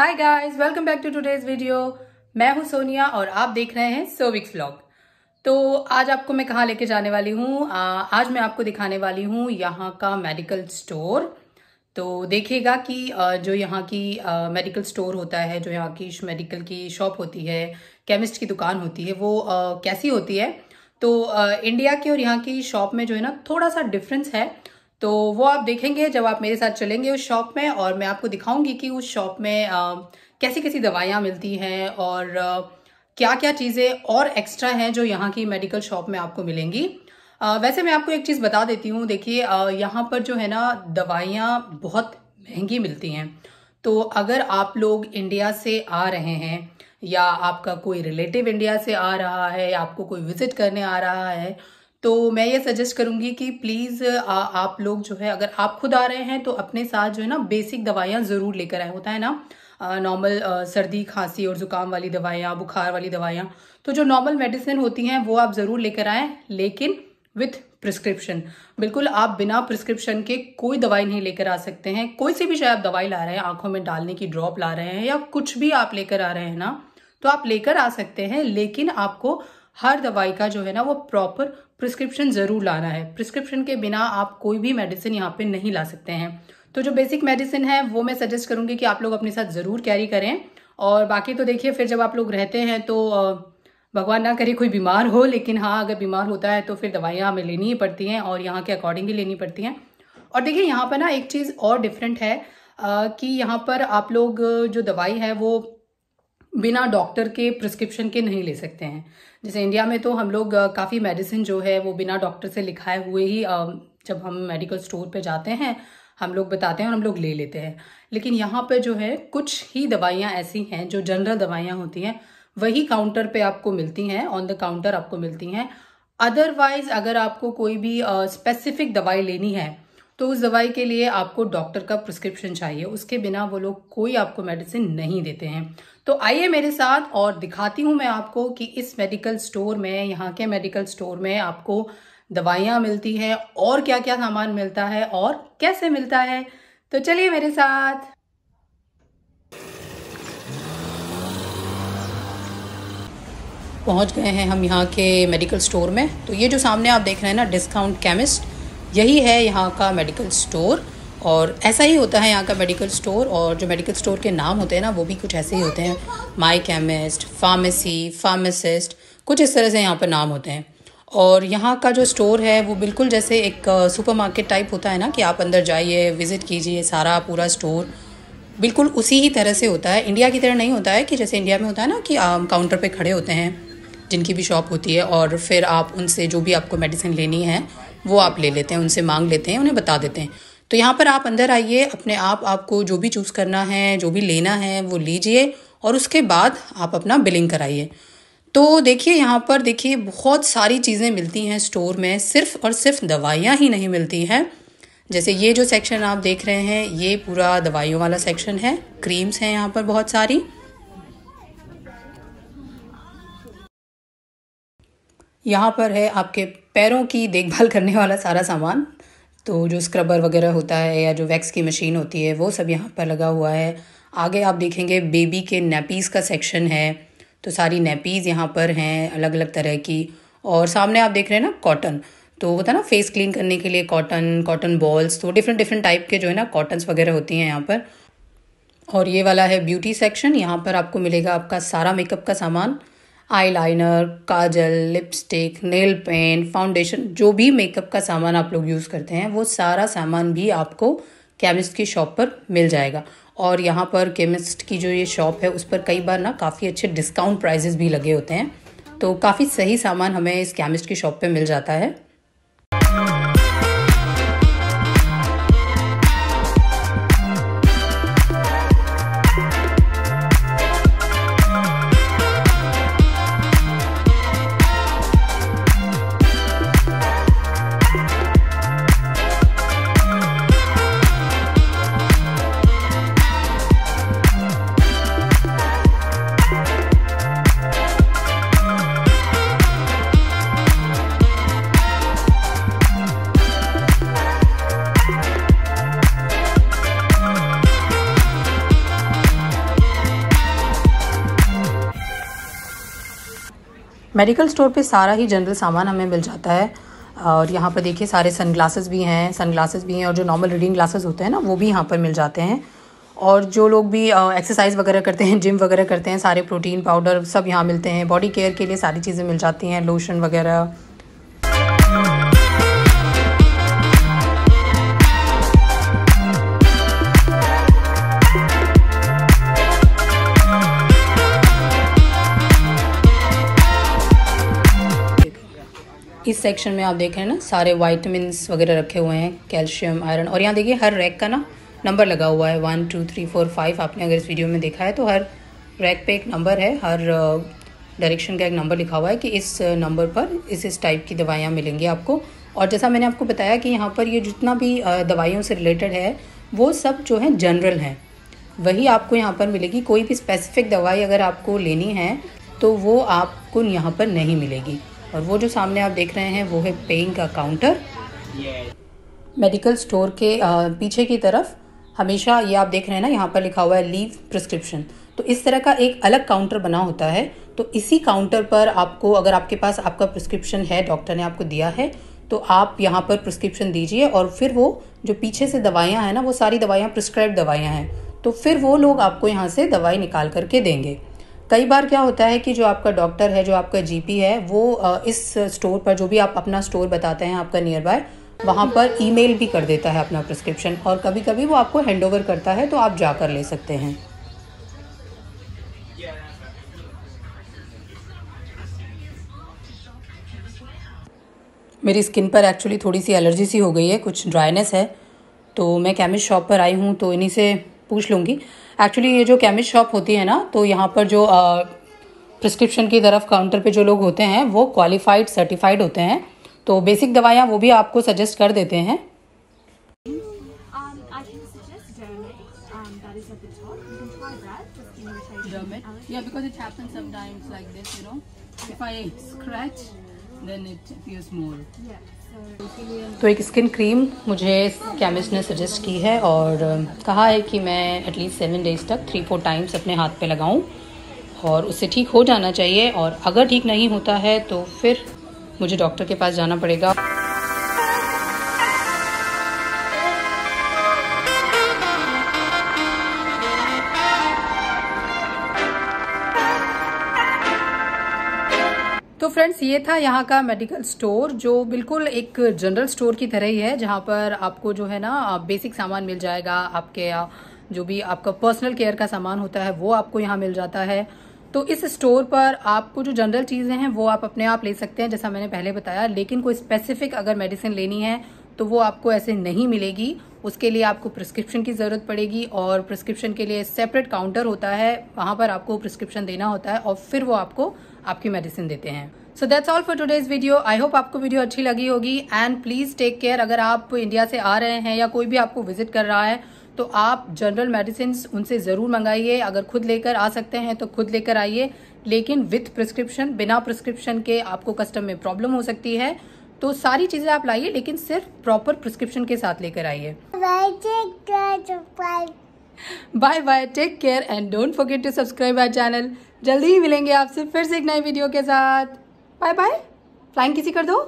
Hi guys welcome back to today's video मैं हूँ सोनिया और आप देख रहे हैं सोविक्स व्लॉग तो आज आपको मैं कहाँ लेके जाने वाली हूँ? आज मैं आपको दिखाने वाली हूँ यहाँ का मेडिकल स्टोर तो देखिएगा कि जो यहाँ की मेडिकल स्टोर होता है, जो यहाँ की मेडिकल की शॉप होती है केमिस्ट की दुकान होती है, वो कैसी होती है? तो इंडिया की और यहाँ की शॉप में जो है ना, थोड़ा सा डिफरेंस है। तो वो आप देखेंगे जब आप मेरे साथ चलेंगे उस शॉप में और मैं आपको दिखाऊँगी कि उस शॉप में कैसी कैसी दवाइयाँ मिलती हैं और क्या क्या चीज़ें और एक्स्ट्रा हैं जो यहाँ की मेडिकल शॉप में आपको मिलेंगी। आ, वैसे मैं आपको एक चीज़ बता देती हूँ। देखिए यहाँ पर जो है ना दवाइयाँ बहुत महँगी मिलती हैं। तो अगर आप लोग इंडिया से आ रहे हैं या आपका कोई रिलेटिव इंडिया से आ रहा है या आपको कोई विज़िट करने आ रहा है तो मैं ये सजेस्ट करूँगी कि प्लीज़ आप लोग जो है, अगर आप खुद आ रहे हैं तो अपने साथ जो है ना बेसिक दवाइयाँ ज़रूर लेकर आए, होता है ना? नॉर्मल सर्दी, खांसी और ज़ुकाम वाली दवाइयाँ, बुखार वाली दवाइयाँ। तो जो नॉर्मल मेडिसिन होती हैं, वो आप ज़रूर लेकर आए, लेकिन विथ प्रिस्क्रिप्शन बिल्कुल, आप बिना प्रिस्क्रिप्शन के कोई दवाई नहीं लेकर आ सकते हैं। कोई सी भी शायद आप दवाई ला रहे हैं, आँखों में डालने की ड्रॉप ला रहे हैं, या कुछ भी आप लेकर आ रहे हैं ना तो आप लेकर आ सकते हैं, लेकिन आपको हर दवाई का जो है ना, वो प्रॉपर प्रिस्क्रिप्शन ज़रूर लाना है। प्रिस्क्रिप्शन के बिना आप कोई भी मेडिसिन यहाँ पे नहीं ला सकते हैं। तो जो बेसिक मेडिसिन है, वो मैं सजेस्ट करूँगी कि आप लोग अपने साथ ज़रूर कैरी करें। और बाकी तो देखिए, फिर जब आप लोग रहते हैं तो भगवान ना करे कोई बीमार हो, लेकिन हाँ अगर बीमार होता है तो फिर दवाइयाँ हमें लेनी ही पड़ती हैं और यहाँ के अकॉर्डिंग ही लेनी पड़ती हैं। और देखिए, यहाँ पर ना एक चीज़ और डिफरेंट है कि यहाँ पर आप लोग जो दवाई है वो बिना डॉक्टर के प्रिस्क्रिप्शन के नहीं ले सकते हैं। जैसे इंडिया में तो हम लोग काफ़ी मेडिसिन जो है वो बिना डॉक्टर से लिखाए हुए ही जब हम मेडिकल स्टोर पे जाते हैं, हम लोग बताते हैं और हम लोग ले लेते हैं। लेकिन यहाँ पे जो है, कुछ ही दवाइयाँ ऐसी हैं, जो जनरल दवाइयाँ होती हैं, वही काउंटर पे आपको मिलती हैं ऑन द काउंटर आपको मिलती हैं। अदरवाइज़ अगर आपको कोई भी स्पेसिफिक दवाई लेनी है तो उस दवाई के लिए आपको डॉक्टर का प्रिस्क्रिप्शन चाहिए। उसके बिना वो लोग कोई आपको मेडिसिन नहीं देते हैं। तो आइए मेरे साथ और दिखाती हूँ मैं आपको कि इस मेडिकल स्टोर में, यहाँ के मेडिकल स्टोर में आपको दवाइयाँ मिलती है और क्या क्या सामान मिलता है और कैसे मिलता है। तो चलिए मेरे साथ। पहुँच गए हैं हम यहाँ के मेडिकल स्टोर में। तो ये जो सामने आप देख रहे हैं ना, डिस्काउंट केमिस्ट यही है यहाँ का मेडिकल स्टोर और ऐसा ही होता है यहाँ का मेडिकल स्टोर और जो मेडिकल स्टोर के नाम होते हैं ना, वो भी कुछ ऐसे ही होते हैं। माई केमिस्ट फार्मेसी फार्मासिस्ट कुछ इस तरह से यहाँ पर नाम होते हैं। और यहाँ का जो स्टोर है, वो बिल्कुल जैसे एक सुपरमार्केट टाइप होता है ना कि आप अंदर जाइए विज़िट कीजिए सारा पूरा स्टोर बिल्कुल उसी ही तरह से होता है। इंडिया की तरह नहीं होता है कि जैसे इंडिया में होता है ना कि काउंटर पे खड़े होते हैं, जिनकी भी शॉप होती है और फिर आप उनसे जो भी आपको मेडिसिन लेनी है वो आप ले लेते हैं, उनसे मांग लेते हैं, उन्हें बता देते हैं। तो यहाँ पर आप अंदर आइए, अपने आप, आपको जो भी चूज़ करना है, जो भी लेना है, वो लीजिए और उसके बाद आप अपना बिलिंग कराइए। तो देखिए, यहाँ पर देखिए, बहुत सारी चीज़ें मिलती हैं स्टोर में, सिर्फ़ और सिर्फ़ दवाइयाँ ही नहीं मिलती हैं। जैसे ये जो सेक्शन आप देख रहे हैं, ये पूरा दवाइयों वाला सेक्शन है क्रीम्स हैं यहाँ पर बहुत सारी। यहाँ पर है आपके पैरों की देखभाल करने वाला सारा सामान। तो जो स्क्रबर वगैरह होता है या जो वैक्स की मशीन होती है, वो सब यहाँ पर लगा हुआ है। आगे आप देखेंगे बेबी के नेपीज़ का सेक्शन है। तो सारी नेपीज़ यहाँ पर हैं अलग अलग तरह की। और सामने आप देख रहे हैं ना कॉटन तो होता है ना फेस क्लीन करने के लिए कॉटन कॉटन बॉल्स तो डिफरेंट डिफरेंट टाइप के जो है ना कॉटन्स वगैरह होती हैं यहाँ पर। और ये वाला है ब्यूटी सेक्शन यहाँ पर आपको मिलेगा आपका सारा मेकअप का सामान। Eyeliner kajal lipstick nail paint foundation जो भी मेकअप का सामान आप लोग यूज़ करते हैं, वो सारा सामान भी आपको केमिस्ट की शॉप पर मिल जाएगा। और यहाँ पर केमिस्ट की जो ये शॉप है, उस पर कई बार ना काफ़ी अच्छे डिस्काउंट प्राइजेस भी लगे होते हैं। तो काफ़ी सही सामान हमें इस केमिस्ट की शॉप पे मिल जाता है। मेडिकल स्टोर पे सारा ही जनरल सामान हमें मिल जाता है। और यहाँ पर देखिए सारे सन ग्लासेस भी हैं सन ग्लासेस भी हैं और जो नॉर्मल रीडिंग ग्लासेस होते हैं ना, वो भी यहाँ पर मिल जाते हैं। और जो लोग भी एक्सरसाइज वगैरह करते हैं जिम वगैरह करते हैं, सारे प्रोटीन पाउडर सब यहाँ मिलते हैं। बॉडी केयर के लिए सारी चीज़ें मिल जाती हैं लोशन वगैरह इस सेक्शन में आप देख रहे हैं ना, सारे वाइटमिनस वगैरह रखे हुए हैं कैल्शियम आयरन और यहाँ देखिए हर रैक का ना नंबर लगा हुआ है। One two three four five आपने अगर इस वीडियो में देखा है तो हर रैक पे एक नंबर है, हर डायरेक्शन का एक नंबर लिखा हुआ है कि इस नंबर पर इस इस टाइप की दवाइयाँ मिलेंगी आपको। और जैसा मैंने आपको बताया कि यहाँ पर ये जितना भी दवाइयों से रिलेटेड है, वो सब जो है जनरल हैं। वही आपको यहाँ पर मिलेगी। कोई भी स्पेसिफिक दवाई अगर आपको लेनी है तो वो आपको यहाँ पर नहीं मिलेगी। और वो जो सामने आप देख रहे हैं, वो है पेइंग का काउंटर मेडिकल स्टोर के पीछे की तरफ़ हमेशा ये आप देख रहे हैं ना, यहाँ पर लिखा हुआ है लीव प्रिस्क्रिप्शन तो इस तरह का एक अलग काउंटर बना होता है। तो इसी काउंटर पर आपको, अगर आपके पास आपका प्रिस्क्रिप्शन है डॉक्टर ने आपको दिया है तो आप यहाँ पर प्रिस्क्रिप्शन दीजिए और फिर वो जो पीछे से दवाइयाँ हैं ना, वो सारी दवाइयाँ प्रिस्क्राइब दवाइयाँ हैं। तो फिर वो लोग आपको यहाँ से दवाई निकाल करके देंगे। कई बार क्या होता है कि जो आपका डॉक्टर है, जो आपका जीपी है, वो इस स्टोर पर जो भी आप अपना स्टोर बताते हैं आपका नियर बाय वहाँ पर ईमेल भी कर देता है अपना प्रिस्क्रिप्शन और कभी कभी वो आपको हैंड ओवर करता है तो आप जाकर ले सकते हैं। मेरी स्किन पर एक्चुअली थोड़ी सी एलर्जी सी हो गई है, कुछ ड्राइनेस है तो मैं केमिस्ट शॉप पर आई हूँ तो इन्हीं से पूछ लूँगी। एक्चुअली ये जो केमिस्ट शॉप होती है ना तो यहाँ पर जो प्रिस्क्रिप्शन की तरफ़ काउंटर पे जो लोग होते हैं वो क्वालिफाइड सर्टिफाइड होते हैं। तो बेसिक दवाइयाँ वो भी आपको सजेस्ट कर देते हैं। Yeah, because it happens sometimes like this, you know. If I scratch, then it appears more. Yeah. तो एक स्किन क्रीम मुझे केमिस्ट ने सजेस्ट की है और कहा है कि मैं एटलीस्ट सेवन डेज़ तक थ्री फोर टाइम्स अपने हाथ पे लगाऊँ और उससे ठीक हो जाना चाहिए और अगर ठीक नहीं होता है तो फिर मुझे डॉक्टर के पास जाना पड़ेगा। तो फ्रेंड्स, ये था यहाँ का मेडिकल स्टोर जो बिल्कुल एक जनरल स्टोर की तरह ही है, जहाँ पर आपको जो है ना बेसिक सामान मिल जाएगा, आपके, जो भी आपका पर्सनल केयर का सामान होता है, वो आपको यहाँ मिल जाता है। तो इस स्टोर पर आपको जो जनरल चीज़ें हैं, वो आप अपने आप ले सकते हैं, जैसा मैंने पहले बताया। लेकिन कोई स्पेसिफिक अगर मेडिसिन लेनी है तो वो आपको ऐसे नहीं मिलेगी। उसके लिए आपको प्रिस्क्रिप्शन की ज़रूरत पड़ेगी और प्रिस्क्रिप्शन के लिए सेपरेट काउंटर होता है। वहाँ पर आपको प्रिस्क्रिप्शन देना होता है और फिर वो आपको आपकी मेडिसिन देते हैं। So that's all for today's video I hope आपको वीडियो अच्छी लगी होगी। एंड प्लीज़ टेक केयर अगर आप इंडिया से आ रहे हैं या कोई भी आपको विज़िट कर रहा है तो आप जनरल मेडिसिन उनसे ज़रूर मंगाइए। अगर खुद लेकर आ सकते हैं तो खुद लेकर आइए। लेकिन विथ प्रिस्क्रिप्शन बिना प्रिस्क्रिप्शन के आपको कस्टम में प्रॉब्लम हो सकती है। तो सारी चीज़ें आप लाइए, लेकिन सिर्फ़ प्रॉपर प्रिस्क्रिप्शन के साथ लेकर आइए। Bye bye take care and don't forget to subscribe our channel जल्दी ही मिलेंगे आपसे फिर से एक नई वीडियो के साथ। बाय बाय फ्लाइंग किसी कर दो?